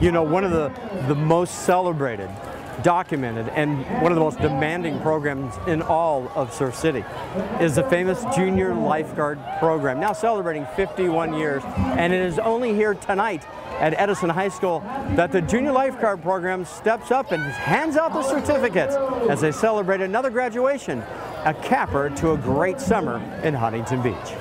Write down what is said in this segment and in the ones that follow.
You know, one of the, the most celebrated, documented, and one of the most demanding programs in all of Surf City is the famous Junior Lifeguard Program, now celebrating 51 years. And it is only here tonight at Edison High School that the Junior Lifeguard Program steps up and hands out the certificates as they celebrate another graduation, a capper to a great summer in Huntington Beach.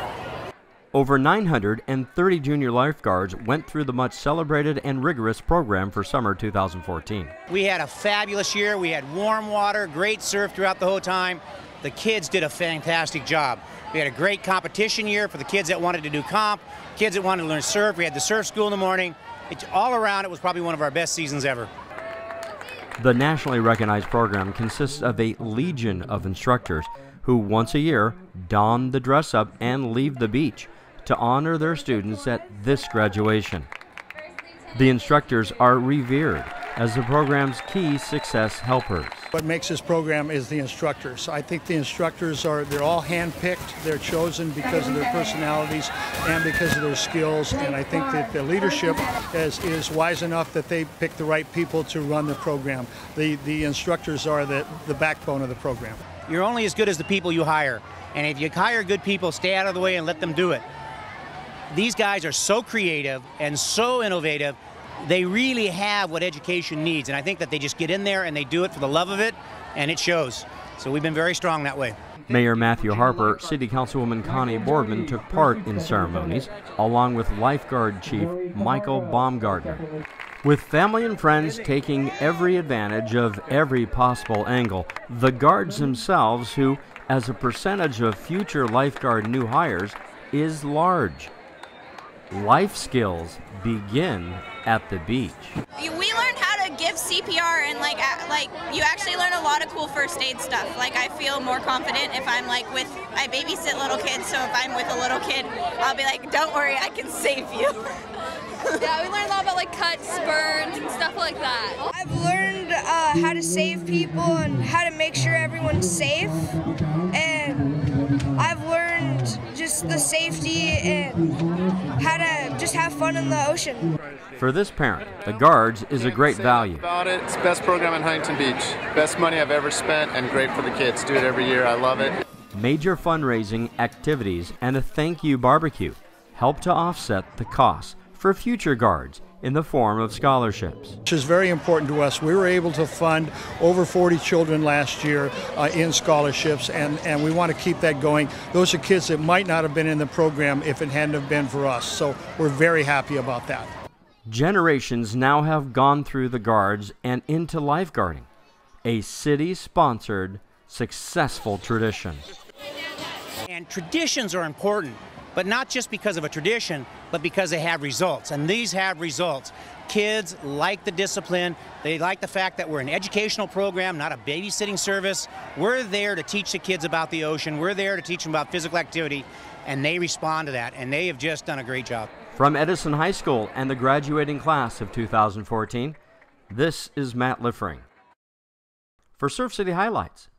Over 930 junior lifeguards went through the much celebrated and rigorous program for summer 2014. We had a fabulous year. We had warm water, great surf throughout the whole time. The kids did a fantastic job. We had a great competition year for the kids that wanted to do comp, kids that wanted to learn surf. We had the surf school in the morning. It's all around, it was probably one of our best seasons ever. The nationally recognized program consists of a legion of instructors who once a year don the dress up and leave the beach to honor their students at this graduation. The instructors are revered as the program's key success helpers. What makes this program is the instructors. I think the instructors are, they're all handpicked. They're chosen because of their personalities and because of their skills. And I think that the leadership is, is wise enough that they pick the right people to run the program. The, the instructors are the, the backbone of the program. You're only as good as the people you hire. And if you hire good people, stay out of the way and let them do it these guys are so creative and so innovative. They really have what education needs, and I think that they just get in there and they do it for the love of it, and it shows. So we've been very strong that way. Mayor Matthew Harper, City Councilwoman Connie Boardman took part in ceremonies, along with lifeguard chief Michael Baumgartner. With family and friends taking every advantage of every possible angle, the guards themselves, who, as a percentage of future lifeguard new hires, is large life skills begin at the beach. We learned how to give CPR and like like you actually learn a lot of cool first aid stuff. Like I feel more confident if I'm like with I babysit little kids, so if I'm with a little kid, I'll be like, "Don't worry, I can save you." yeah, we learned a lot about like cuts, burns, and stuff like that. I've learned uh, how to save people and how to make sure everyone's safe, and I've learned just the safety and fun in the ocean. For this parent, the Guards is a great value. About it, it's the best program in Huntington Beach. Best money I've ever spent and great for the kids. Do it every year. I love it. Major fundraising activities and a thank you barbecue help to offset the costs for future guards in the form of scholarships. Which is very important to us. We were able to fund over 40 children last year uh, in scholarships, and, and we want to keep that going. Those are kids that might not have been in the program if it hadn't have been for us. So we're very happy about that. Generations now have gone through the guards and into lifeguarding, a city sponsored, successful tradition. And traditions are important but not just because of a tradition, but because they have results. And these have results. Kids like the discipline. They like the fact that we're an educational program, not a babysitting service. We're there to teach the kids about the ocean. We're there to teach them about physical activity, and they respond to that, and they have just done a great job. From Edison High School and the graduating class of 2014, this is Matt Liffering. For Surf City Highlights,